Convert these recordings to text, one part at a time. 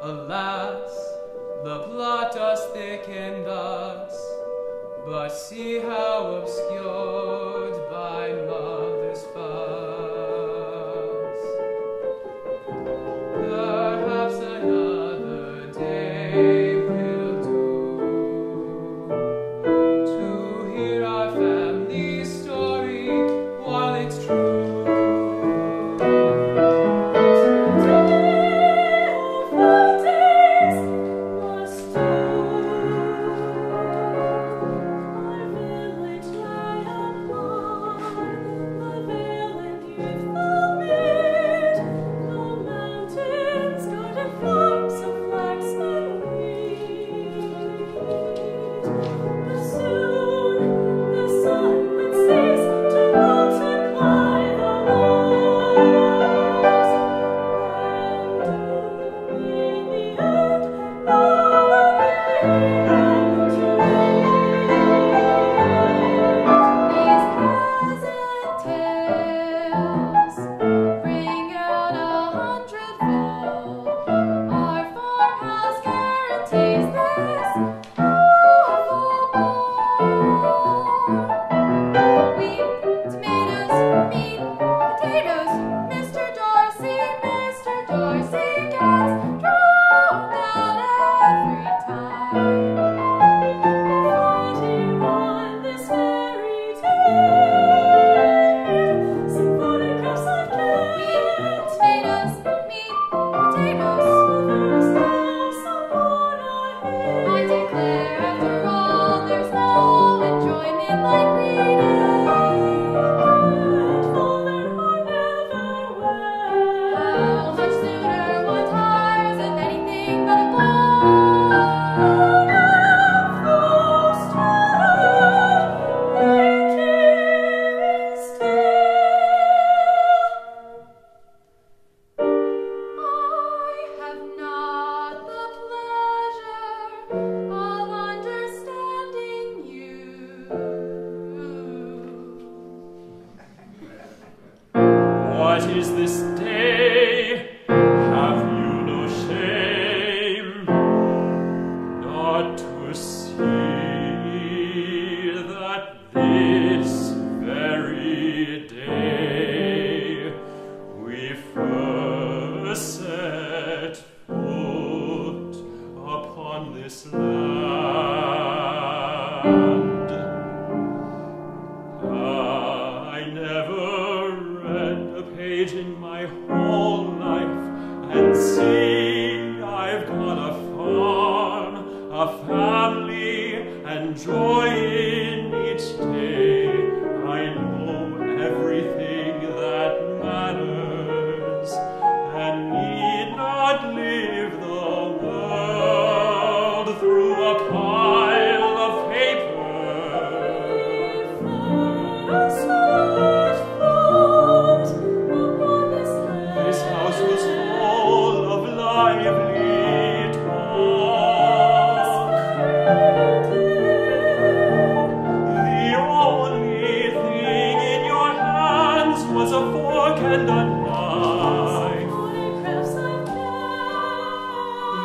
Alas, the plot does thicken thus, but see how obscured by mother's fuss. is this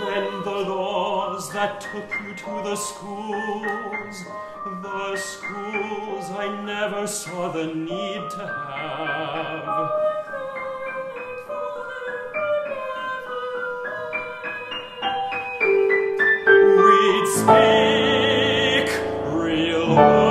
then the laws that took you to the schools, the schools I never saw the need to have. We'd speak real.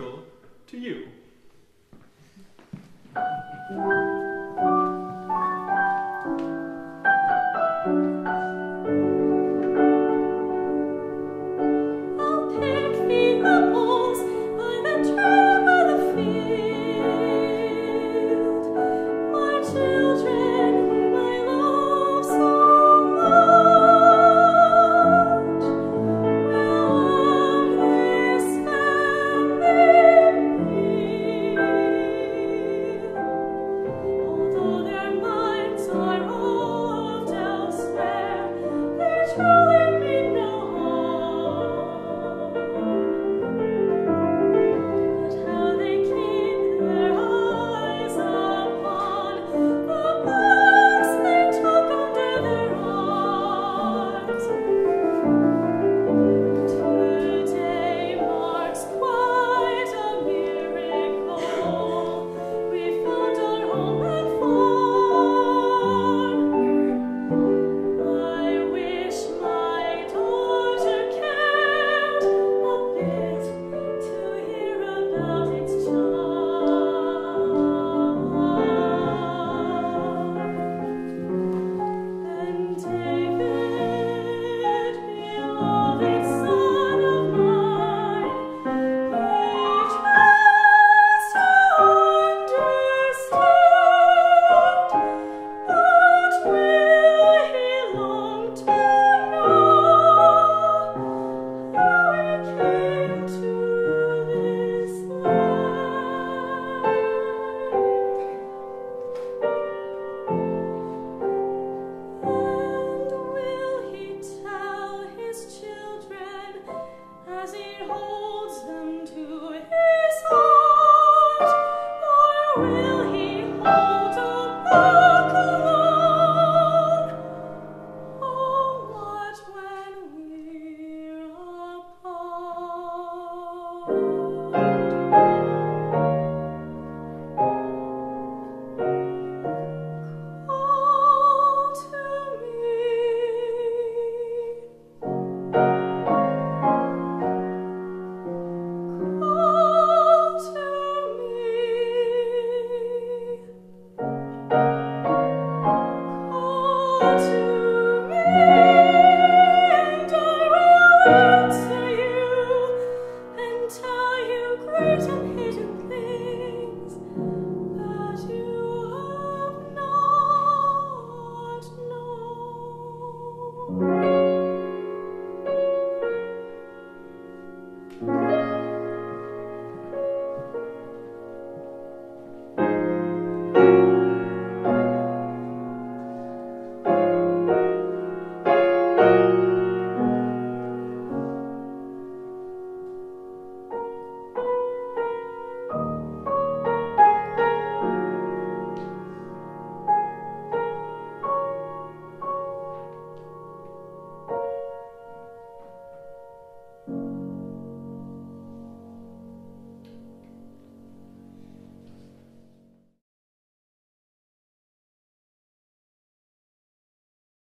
To you. arms.